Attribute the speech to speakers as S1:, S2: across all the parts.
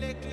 S1: Landlady,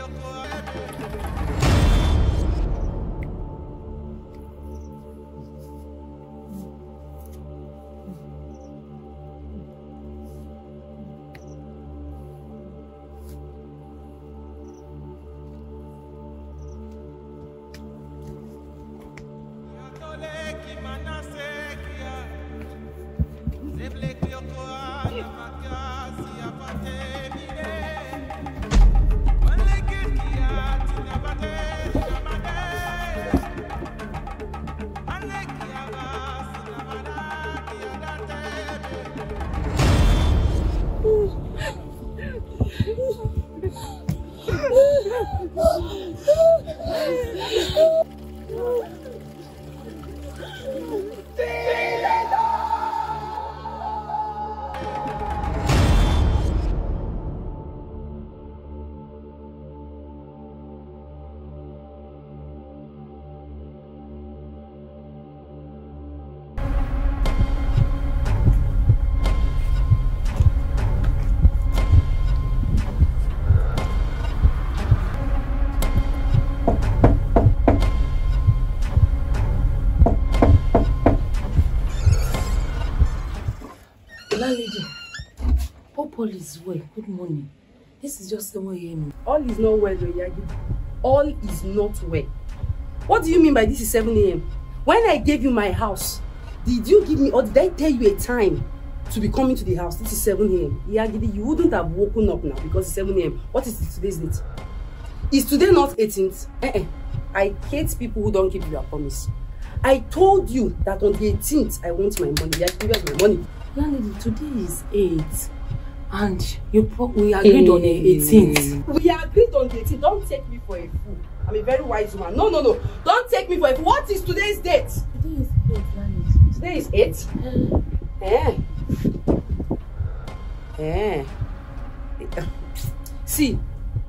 S1: all is well. Good morning. This is just someone hear me.
S2: All is not well, Oyagi. All is not well. What do you mean by this is 7 a.m.? When I gave you my house, did you give me or did I tell you a time to be coming to the house? This is 7 a.m. Iyagidi, you wouldn't have woken up now because it's 7 a.m. What is today's date? Is today not 18th? Eh-eh. I hate people who don't keep their promise. I told you that on the 18th I want my money. Iyagidi, where's my money?
S1: Landlady, today is 8. And you pro- we agreed on the 18th.
S2: We agreed on the 18th. Don't take me for a fool. I'm a very wise woman. No, no, no. Don't take me for a fool. What is today's date?
S1: Today is 8, Landlady.
S2: Today is 8. Eh. Eh. See,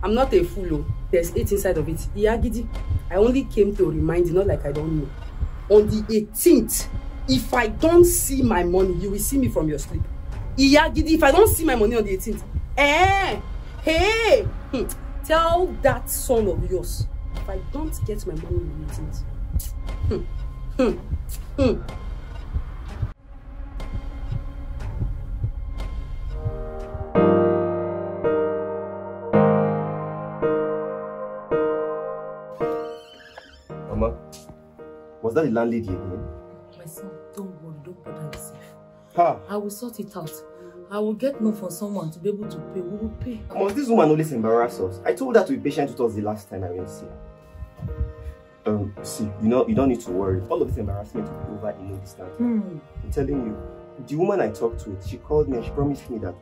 S2: I'm not a fool. Oh. There's eight inside of it. Iyagidi, I only came to remind you, not like I don't know. On the 18th, if I don't see my money, you will see me from your sleep. Iyagidi, if I don't see my money on the 18th, eh, hey, hmm, tell that son of yours, if I don't get my money on the 18th, hmm, hmm, hmm.
S3: Mama, was that the landlady again?
S1: My son, don't worry, don't bother yourself.
S3: Ha!
S1: I will sort it out. I will get more from someone to be able to pay. We will pay.
S3: Must this woman always embarrass us? I told her to be patient with us the last time I went to see her. Um, see, you know, you don't need to worry. All of this embarrassment will be over in no distance.
S1: Hmm.
S3: I'm telling you, the woman I talked to, she called me and she promised me that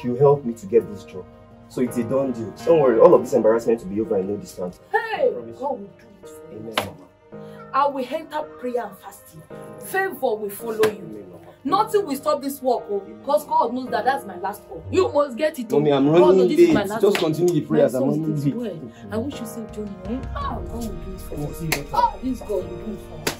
S3: she'll help me to get this job. So it's a done deal. Don't worry, all of this embarrassment will be over in no distance.
S1: Hey!
S3: Promise.
S1: God will do it for you.
S3: Amen, Mama.
S1: I will enter prayer and fasting. Favor will follow you. Nothing will stop this work, oh, because God knows that that's my last call. You must get it. oh.
S3: Mommy, I'm running
S1: this is my
S3: late.
S1: last
S3: Just
S1: call.
S3: continue the prayers. I'm running late.
S1: well. I wish you safe journey. Eh? Ah, God will do it for us. Ah, this God will do it for us.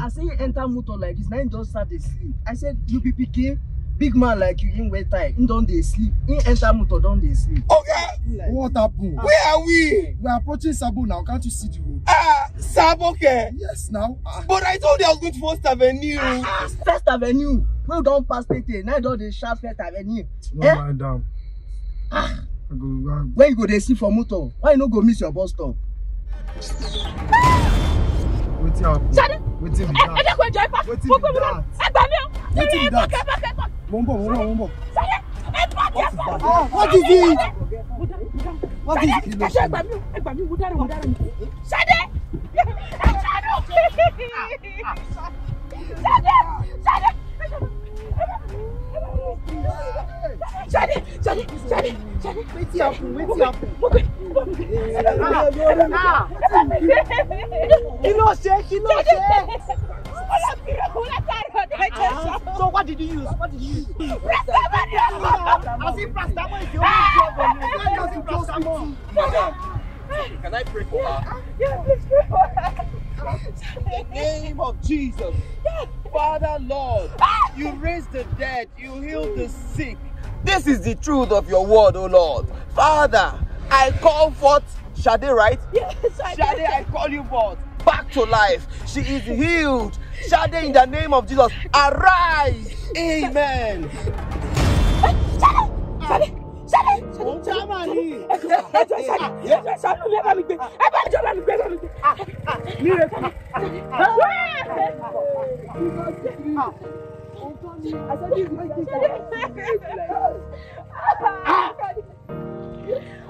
S4: I say you enter motor like this, now you just start dey sleep. I said you be pikin, big man like you, him wear tie, him don dey sleep. Him enter motor don dey sleep.
S5: Oga, what happened?
S6: Where are we?
S5: We are approaching Sabo now. Can't you see the road?
S6: Ah, Saboke.
S5: Yes, now. Ah,
S6: But I told you I was going to First Avenue.
S4: First Avenue, we don pass tey now don dey shout First Avenue.
S5: no
S4: Eh?
S5: mind am. I go run.
S4: When you go dey sleep for motor, why you no go miss your bus stop?
S5: Wetin sani
S7: ẹ dẹ́kun ẹjọ́ ipa gbogbo mi lọ ẹ gbà mí o
S5: lórí
S7: ẹ bọ̀kẹ́
S5: mo ń bọ̀ mo ń bọ̀ mo ń bọ̀.
S7: sani ẹ bọ̀kẹ́
S5: bọ̀. wọ́n ti di. wọ́n
S7: ti
S5: di.
S7: ẹ ṣe ah, ẹgbà mí o ẹgbà mí o dára mo dára mi. sani ẹ ṣàánú. sani. Shade, Shade, Shade.
S4: Wetin happen? Wetin happen? Kí ló ṣe? Kí ló ṣe? So what did you use? What did you use? I see paracetamol is the only drug on me. Why you use paracetamol?
S6: Can I pray for her? In the name of Jesus. Father, Lord, you raised the dead, you healed the sick. This is the truth of your word, O Lord. Father, I call forth Shade, right?
S7: Yes,
S6: Shade, I call you forth back to life. She is healed. Shade, in the name of Jesus, arise. Amen.
S4: Òun tí a máa ní.
S7: Ṣàánú mi ẹ bá mi gbé. Bá ìjọba mi gbé ẹ bá mi gbé.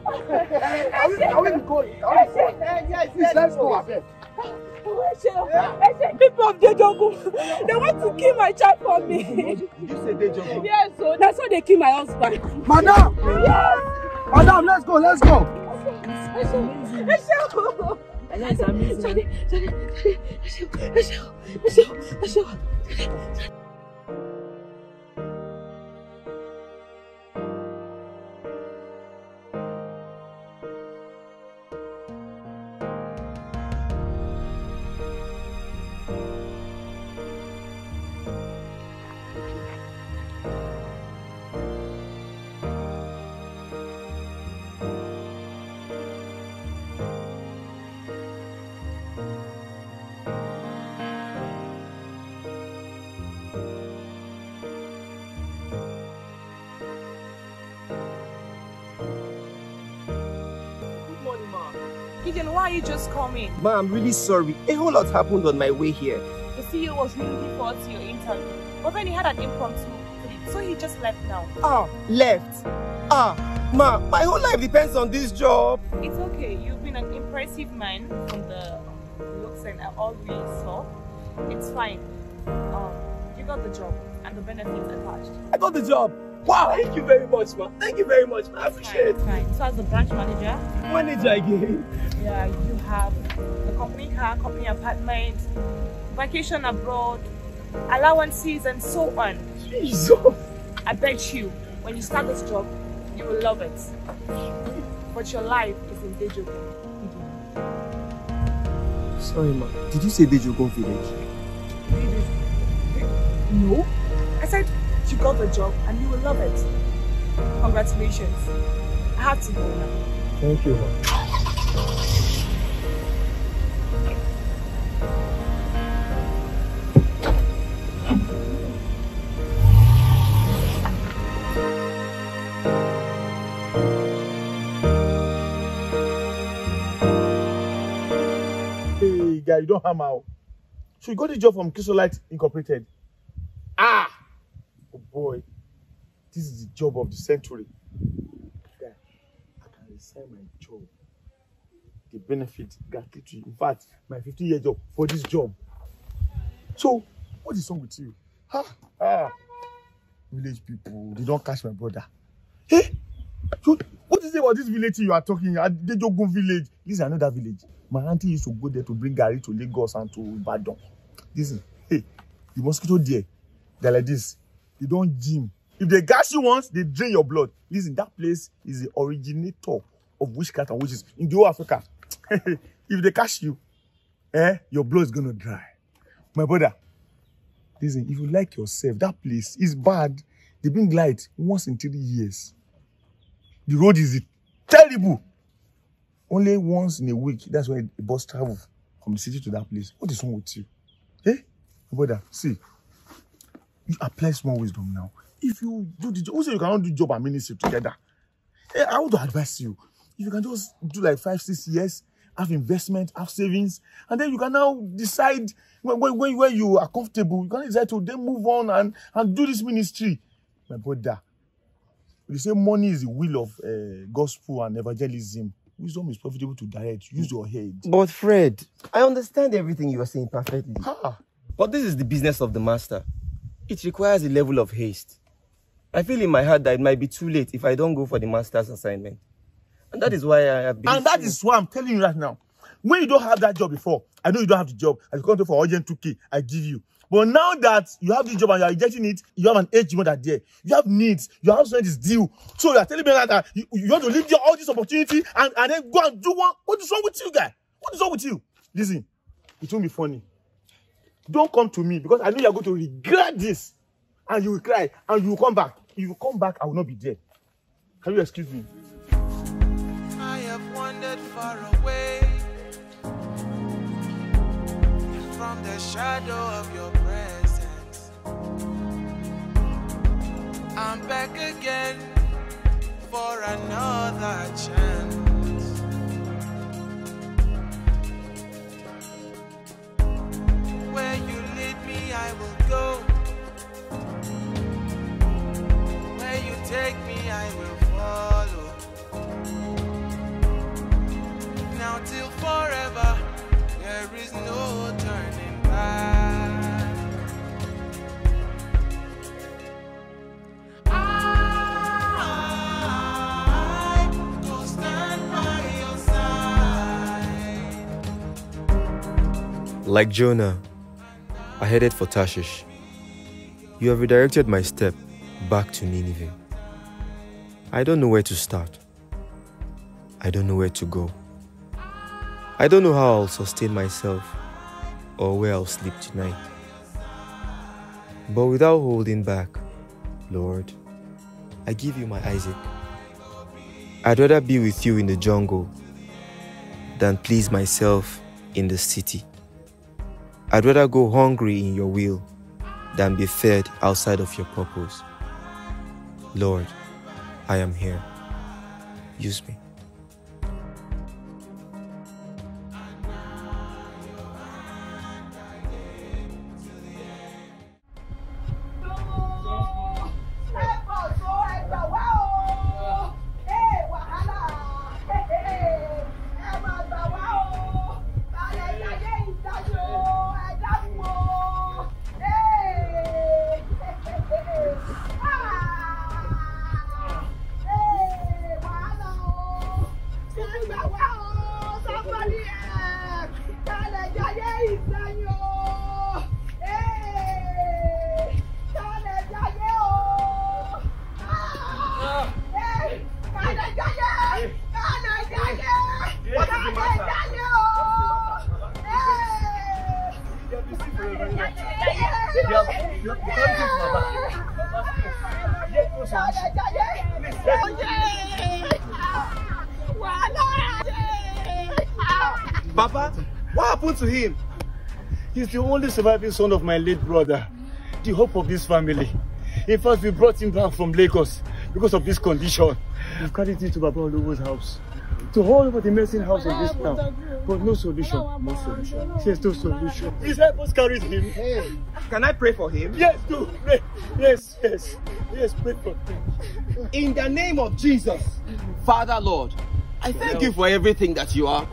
S4: Are we are we going? Are we? Yes, yes, let's go abeg.
S7: People of Dejogun, they want to kill my child for me.
S6: Did you say Dejogo?
S7: Yes, so that's why they kill my husband.
S4: Madam!
S7: Yes.
S4: Madam, let's go, let's go.
S7: Ẹ ṣeun, ẹ ṣeun.
S8: Gideon, why are you just coming?
S3: Ma, I'm really sorry. A whole lot happened on my way here.
S8: The CEO was really looking forward to your interview, but then he had an impromptu, so he just left now.
S3: Ah, left. Ah, ma, my whole life depends on this job.
S8: It's okay. You've been an impressive man from the looks and all we saw. It's fine. Um, you got the job and the benefits attached.
S3: I got the job. Wow, thank you very much, ma. Thank you very much, ma. I appreciate it.
S8: Fine. So as the branch manager,
S3: Manager again.
S8: yeah, you have the company car, company apartment, vacation abroad, allowances, and so on.
S3: Jesus.
S8: I bet you, when you start this job, you will love it. But your life is in danger.
S3: Sorry, ma. Did you say Dejogo village?
S8: No. I said you got the job and you will love it. Congratulations. I have to go now.
S3: Thank you.
S5: Hey, guy, you don't hammer. out. So you got the job from Chrysolite Incorporated. Boy. This is the job of the century. Guy, I can resign my job. The benefit gratuity. In fact, my 15 year job for this job. So, what is wrong with you? Ha! Ah! Village people, they don't catch my brother. Hey! So, what is it about this village you are talking? Adejogun village. This is another village. My auntie used to go there to bring Gary to Lagos and to Ibadan. Listen, hey, the mosquito there, they're like this. They don't gym. If they gas you once, they drain your blood. Listen, that place is the originator of witchcraft and witches in the whole Africa. if they catch you, eh, your blood is gonna dry. My brother, listen, if you like yourself, that place is bad. They bring light once in three years. The road is terrible. Only once in a week, that's why the bus travel from the city to that place. What is wrong with you? Eh? My brother, see, you apply small wisdom now. If you do the job, who say you cannot do job and ministry together? Eh, I to advise you. If you can just do like five, six years, have investment, have savings, and then you can now decide when, when, when you are comfortable, you can decide to then move on and, and do this ministry. My brother, you say money is the will of uh, gospel and evangelism. Wisdom is profitable to direct. Use your head.
S3: But Fred, I understand everything you are saying perfectly.
S5: Ah,
S3: But this is the business of the master. It requires a level of haste. I feel in my heart that it might be too late if I don't go for the master's assignment. And that is why I have been.
S5: and that is why I'm telling you right now. When you don't have that job before, I know you don't have the job. I come to for urgent 2K, I give you. But now that you have this job and you are rejecting it, you have an age you want that there. You have needs. Your house rent is due. So you are telling me that, that you, you want to leave your, all this opportunity and, and then go and do one. What is wrong with you, guy? What is wrong with you? Listen, it won't be funny. Don't come to me because I know you are going to regret this. And you will cry and you will come back. If you come back, I will not be there. Can you excuse me?
S9: I have wandered far away from the shadow of your presence. I'm back again for another chance.
S3: Like Jonah, I headed for Tarshish. You have redirected my step back to Nineveh. I don't know where to start. I don't know where to go. I don't know how I'll sustain myself or where I'll sleep tonight. But without holding back, Lord, I give you my Isaac. I'd rather be with you in the jungle than please myself in the city. I'd rather go hungry in your will than be fed outside of your purpose. Lord, I am here. Use me.
S10: He's the only surviving son of my late brother, the hope of this family. In fact, we brought him back from Lagos because of this condition. We've carried him to Baba house, to all over the nursing house in this town, but no solution. No solution. There's no solution. His helpers carried him.
S6: Can I pray for him?
S10: Yes, do pray. Yes, yes, yes, pray for him.
S6: In the name of Jesus, Father Lord, I thank you for everything that you are.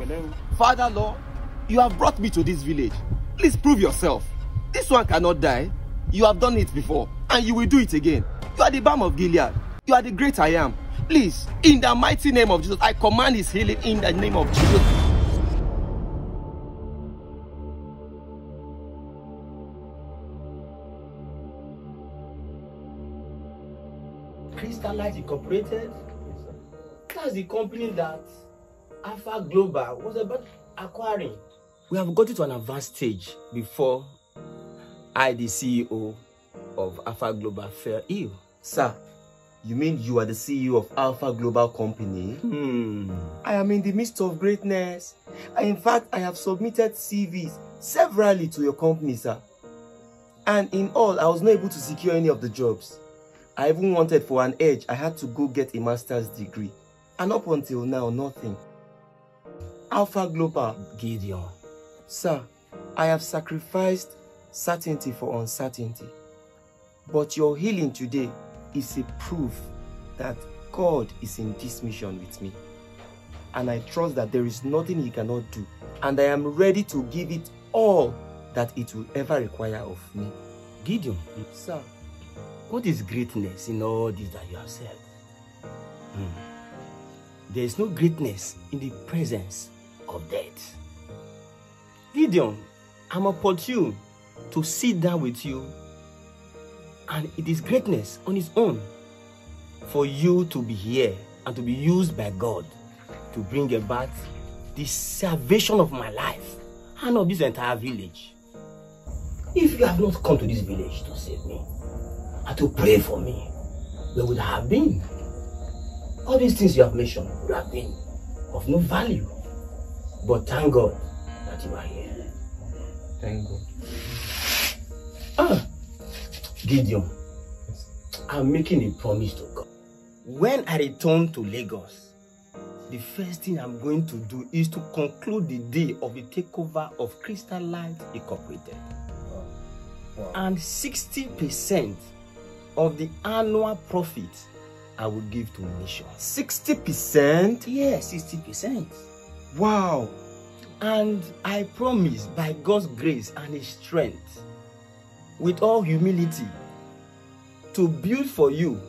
S6: Father Lord, you have brought me to this village. Please prove yourself. This one cannot die. You have done it before, and you will do it again. You are the balm of Gilead. You are the great I am. Please, in the mighty name of Jesus, I command his healing in the name of Jesus.
S11: Crystallite Incorporated. That's the company that Alpha Global was about acquiring. We have got it to an advanced stage before I, the CEO of Alpha Global, fell ill.
S3: Sir, you mean you are the CEO of Alpha Global Company?
S11: Hmm.
S3: I am in the midst of greatness. In fact, I have submitted CVs severally to your company, sir. And in all, I was not able to secure any of the jobs. I even wanted for an edge, I had to go get a master's degree. And up until now, nothing. Alpha Global.
S11: Gideon.
S3: Sir, I have sacrificed certainty for uncertainty. But your healing today is a proof that God is in this mission with me.
S11: and I trust that there is nothing He cannot do. And I am ready to give it all that it will ever require of me. Gideon, sir, what is greatness in all this that you have said? Hmm. There is no greatness in the presence of death. Gideon, I'm opportune to sit down with you, and it is greatness on its own for you to be here and to be used by God to bring about the salvation of my life and of this entire village. If you have not come to this village to save me and to pray for me, where would I have been? All these things you have mentioned would have been of no value. But thank God that you are here.
S3: Thank God.
S11: Ah, Gideon, I'm making a promise to God. When I return to Lagos, the first thing I'm going to do is to conclude the day of the takeover of Crystal Light Incorporated. And 60% of the annual profit I will give to mission.
S3: 60%?
S11: Yes, 60%.
S3: Wow.
S11: And I promise by God's grace and His strength, with all humility, to build for you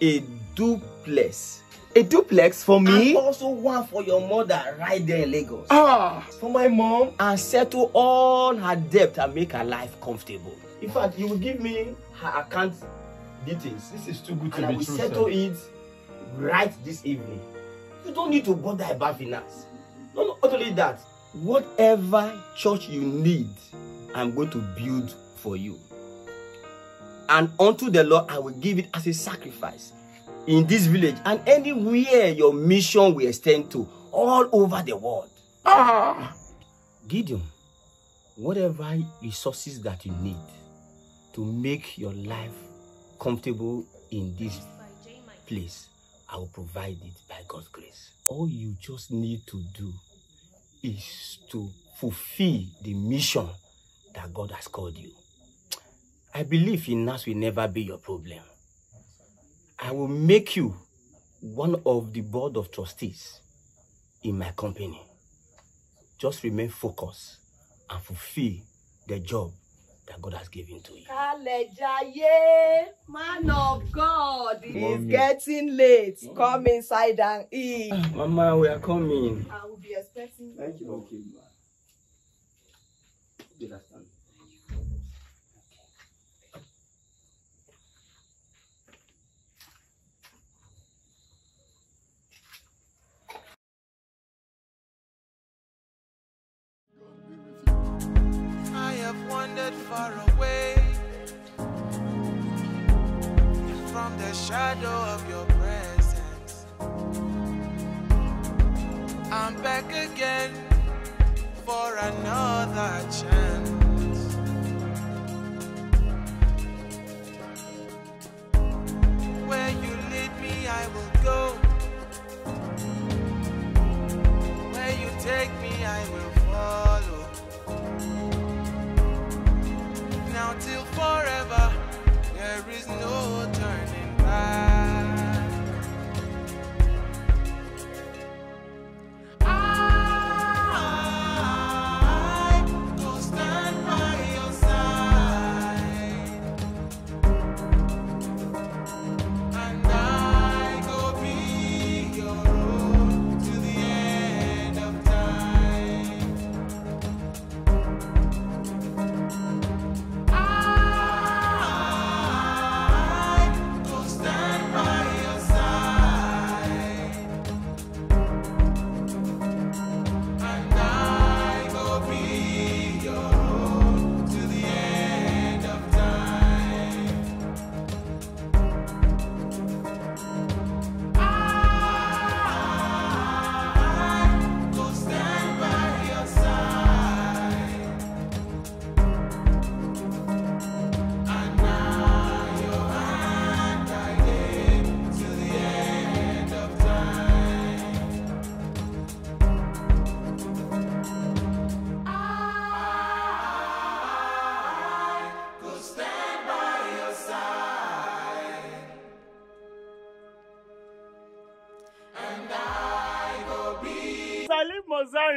S11: a duplex.
S3: A duplex for me?
S11: And also one for your mother right there in Lagos.
S3: Ah, for my mom.
S11: And settle all her debt and make her life comfortable. In fact, you will give me her account details.
S3: This is too good to
S11: and I
S3: be
S11: will
S3: true,
S11: settle
S3: sir.
S11: it right this evening. You don't need to bother about finance. No, no, not only that, whatever church you need, I'm going to build for you. And unto the Lord, I will give it as a sacrifice in this village and anywhere your mission will extend to, all over the world. Ah! Gideon, whatever resources that you need to make your life comfortable in this place, I will provide it by God's grace. All you just need to do is to fulfill the mission that God has called you. I believe finance will never be your problem. I will make you one of the board of trustees in my company. Just remain focused and fulfill the job that God has given to you.
S7: Kalejaye, man of God, it is
S11: Mommy.
S7: getting late. Come inside and eat.
S11: Mama, we are coming.
S7: I will be expecting you.
S11: Thank you. Okay. You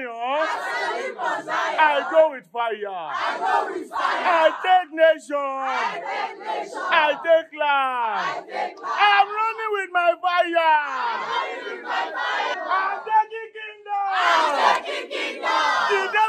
S9: I
S5: leave Mount Zion,
S7: I
S5: go with fire.
S7: I go with fire.
S5: I take nation.
S7: I take nation.
S5: I take land.
S7: I take land.
S5: I'm running with my fire.
S7: running with my fire.
S5: I'm taking kingdom.
S7: I'm taking kingdom.